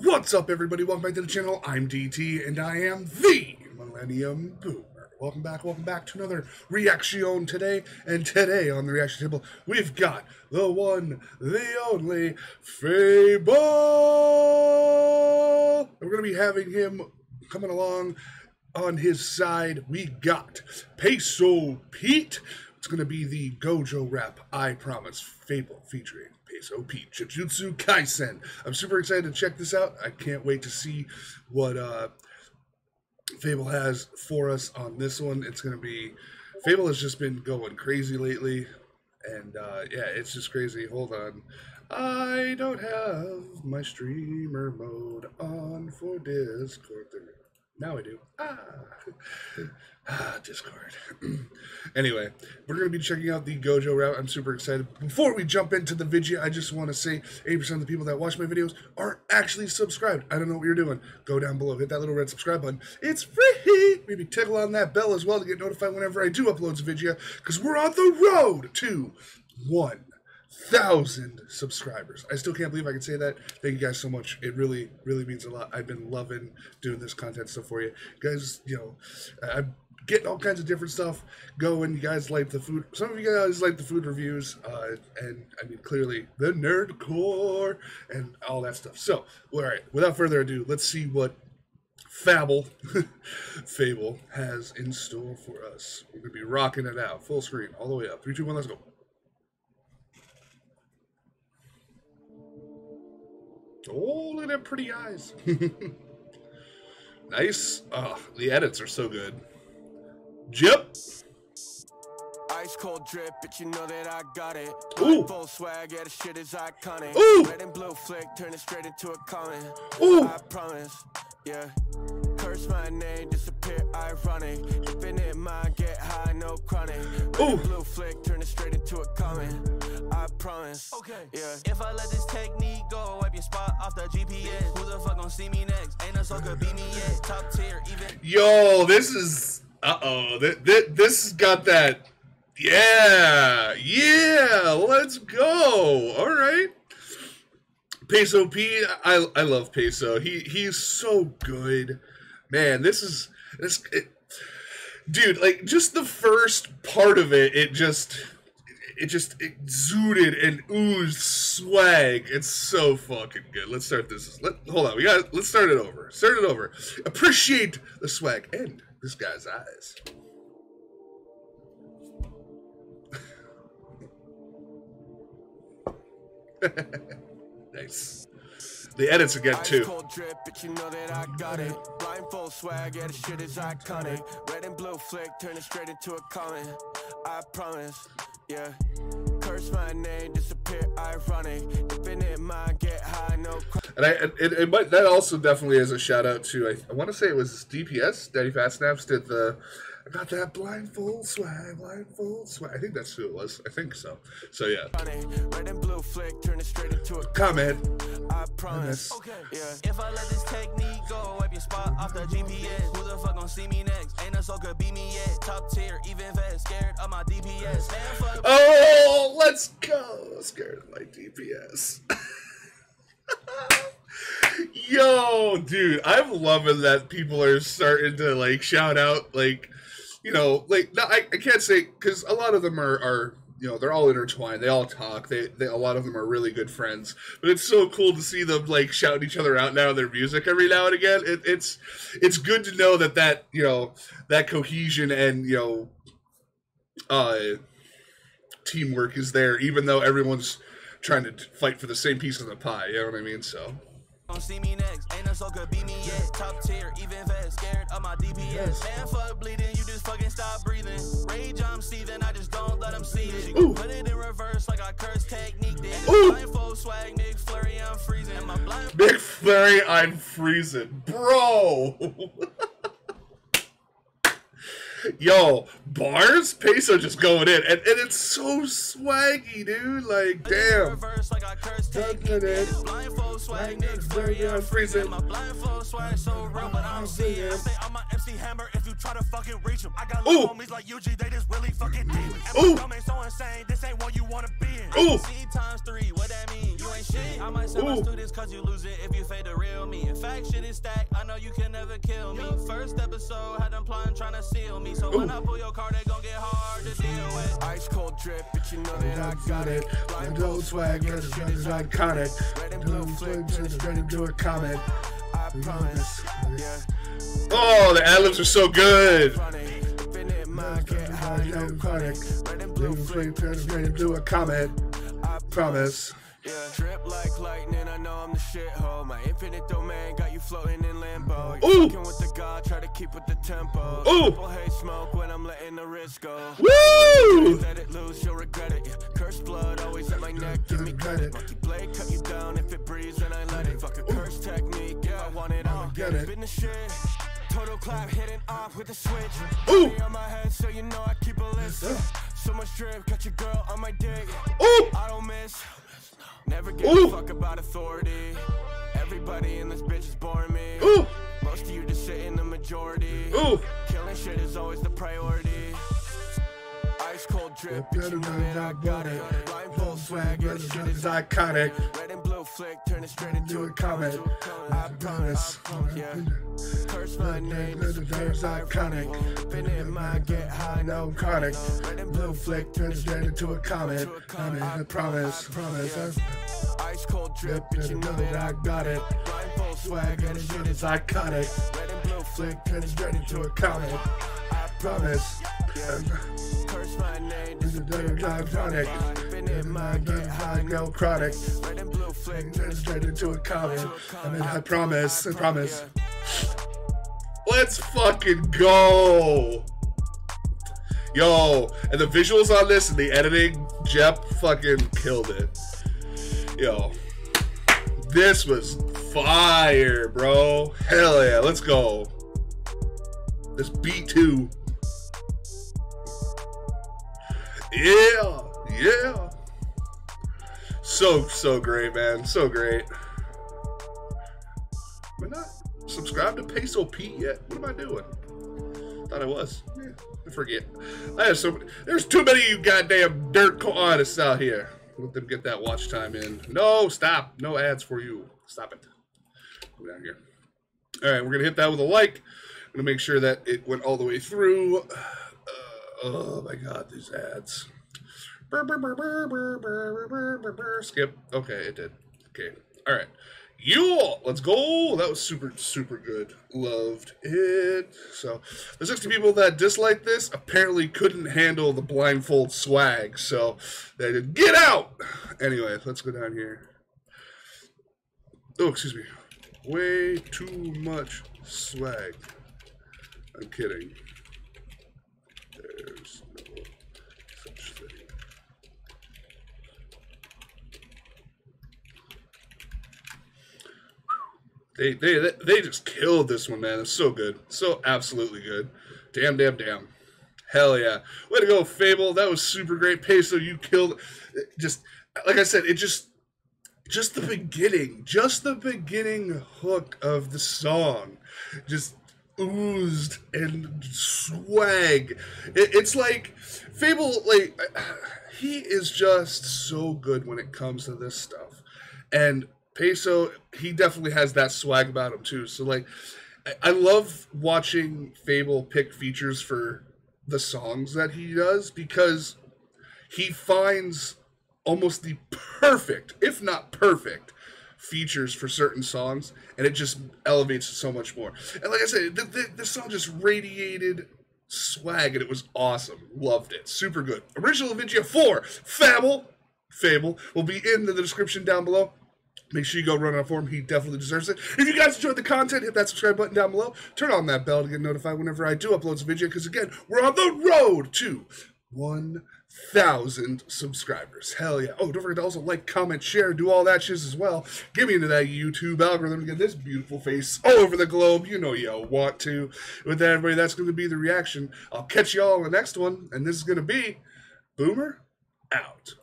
What's up, everybody? Welcome back to the channel. I'm DT, and I am the Millennium Boomer. Welcome back, welcome back to another reaction today. And today on the reaction table, we've got the one, the only Fabvl. We're going to be having him coming along on his side. We got Peso Pete. It's going to be the Gojo rap, I promise, Fabvl featuring Pete, Jujutsu Kaisen. I'm super excited to check this out. I can't wait to see what uh, Fabvl has for us on this one. It's going to be. Fabvl has just been going crazy lately. And uh, yeah, it's just crazy. Hold on. I don't have my streamer mode on for Discord. Now I do. Ah, ah Discord. anyway, we're going to be checking out the Gojo route. I'm super excited. Before we jump into the video, I just want to say 80% of the people that watch my videos aren't actually subscribed. I don't know what you're doing. Go down below, hit that little red subscribe button. It's free. Maybe tickle on that bell as well to get notified whenever I do upload a video because we're on the road to one thousand subscribers. I still can't believe I can say that. Thank you guys so much. It really, really means a lot. I've been loving doing this content stuff for you. guys, you know, I'm getting all kinds of different stuff going. You guys like the food. Some of you guys like the food reviews, uh, and I mean, clearly the nerd core and all that stuff. So, all right, without further ado, let's see what Fabvl, Fabvl has in store for us. We're gonna be rocking it out, full screen, all the way up. Three, two, one, let's go. Oh, look at them pretty eyes. nice. Oh, the edits are so good. Jip. Ice cold drip, but you know that I got it. Ooh. Full swag, yeah, the shit is iconic. Ooh. Red and blue flick, turn it straight into a comment. Ooh. I promise, yeah. Curse my name, disappear ironic. Infinite mind, get high, no chronic. Red Ooh. blue flick, turn it straight into a comment. I promise. Okay. Yeah. If I let this technique go, wipe your spot off the GPS. Who the fuck gonna see me next? Ain't no soul could beat me yet. Top tier, even. Yo, this is. Uh oh. This, this, this got that. Yeah. Yeah. Let's go. All right. Peso P, I I love Peso. He he's so good, man. This is this, it, dude. Like just the first part of it, it just it just exuded and oozed swag. It's so fucking good. Let's start this. Let hold on. We got. Let's start it over. Start it over. Appreciate the swag and this guy's eyes. nice. The edits again too. Drip, but you know that I got it. Blindfold swag, yeah, the shit is iconic. Red and blue flick, turn it straight into a comment. I promise, yeah. Curse my name, disappear ironic. Infinite mind, get high, no. And I, it, it might, that also definitely is a shout out to, I, I want to say it was DPS, Daddyphatsnaps, did the I got that blindfold swag, blindfold swag. I think that's who it was. I think so. So yeah. Red and blue flick, turn it straight into a comment. I promise. Okay. Yeah. If I let this technique go, wipe your spot off the GPS. Who the fuck gonna see me next? Ain't no soul could beat me yet. Top tier, even fast, scared of my DPS. Oh, let's go. Scared of my DPS. Yo, dude, I'm loving that people are starting to like shout out like you know, like no, I, I can't say because a lot of them are are you know they're all intertwined. They all talk. They, they a lot of them are really good friends. But it's so cool to see them like shouting each other out now in their music every now and again. It, it's it's good to know that that you know that cohesion and you know uh teamwork is there, even though everyone's trying to fight for the same piece of the pie. You know what I mean? So. Don't see me next, ain't no soul could beat me yet. Top tier, even fast, scared of my DPS. Man, fuck bleeding, you just fucking stop breathing. Rage, I'm seething, I just don't let them see it. Ooh. Put it in reverse like I curse technique did. Blindfold swag, Nick Flurry, I'm freezing. My blind Nick Flurry, I'm freezing. Bro! Yo, bars? Peso just going in. And, and it's so swaggy, dude. Like, damn. To little homies like UG, they just really fucking my so insane, this ain't what you wanna be in. Ooh. Times three, what that mean? You ain't shit. I might sell my students cause you lose it if you fade the real me. In fact, shit is stacked. I know you can never kill me. First episode had them plotting trying to seal me. So when I pull your card, they gon' get hard to deal with. Ice cold drip, but you know that I got it. Blind gold swag, red is iconic. Red and blue flick, turn it straight into a comment. I promise. Yeah. Oh, the ad libs are so good. Funny. Infinite mind, get high, no chronic. Red and blue Blue flick, flame straight into a comment. I Promise. Yeah. Drip like lightning, I know I'm the shithole. My infinite domain got you floating in limbo. You Ooh. with the god, try to keep with the tempo. Ooh. People hate smoke when I'm letting the wrist go. Woo! Let it loose, you'll regret it. Yeah. Cursed blood always at my neck, give me credit. Monkey blade cut you down if it breathes, then I let it. Fuck a curse technique, yeah, I want it, I'ma get it. Been the shit. Total clap, hitting off with a switch. Ooh. On my head, so you know I keep a list. So much drip, got your girl on my dick. Ooh! I don't miss. Never give Ooh. a fuck about authority. Everybody in this bitch is boring me. Ooh! Most of you just sit in the majority. Ooh! Killing shit is always the priority. Ice cold drip, you know that I got it. Blindfold swag, shit is iconic. red and blue flick, turn it straight into a a comment. comment. I promise, yeah. Curse my name, this is It's iconic. Mind, get high, No chronic. Red and Blue flick turns straight into a comment. Comment. I promise. Promise. Ice cold drip, but you know that I got it. swag, shit It's is iconic. red and blue Flick turns straight into a comment. I Promise. Curse my name, this is a iconic. Infinite mind, get high, No chronic. red and blue flick, Turn straight into a comment. I mean, I promise. I promise. Let's fucking go. Yo, and the visuals on this and the editing, Jep fucking killed it. Yo, this was fire, bro. Hell yeah, let's go. This B2. Yeah, yeah. So, so great, man. So great. Am I not subscribed to Peso Pete yet? What am I doing? Thought I was. I forget. I have so many. There's too many of you goddamn dirt artists out here. Let them get that watch time in. No, stop. No ads for you. Stop it. Come down here. All right, we're going to hit that with a like. I'm going to make sure that it went all the way through. Uh, oh, my God, these ads. Skip. Okay, it did. Okay. All right. Yule, let's go. That was super, super good. Loved it. So, the 60 people that disliked this apparently couldn't handle the blindfold swag. So, they did get out. Anyway, let's go down here. Oh, excuse me. Way too much swag. I'm kidding. There's They, they they just killed this one, man. It's so good, so absolutely good. Damn, damn, damn. Hell yeah! Way to go, Fabvl. That was super great. Peso, you killed. Just like I said, it just just the beginning, just the beginning hook of the song, just oozed and swag. It, it's like Fabvl, like he is just so good when it comes to this stuff, and Peso, he definitely has that swag about him too. So like, I, I love watching Fabvl pick features for the songs that he does because he finds almost the perfect, if not perfect, features for certain songs, and it just elevates it so much more. And like I said, the, the, the song just radiated swag, and it was awesome. Loved it. Super good. Original Avingia 4, Fabvl, Fabvl, will be in the description down below. Make sure you go run on for him. He definitely deserves it. If you guys enjoyed the content, hit that subscribe button down below. Turn on that bell to get notified whenever I do upload a video. Because again, we're on the road to 1,000 subscribers. Hell yeah. Oh, don't forget to also like, comment, share, do all that shiz as well. Get me into that YouTube algorithm to get this beautiful face all over the globe. You know you want to. With that, everybody, that's going to be the reaction. I'll catch you all in the next one. And this is going to be Boomer out.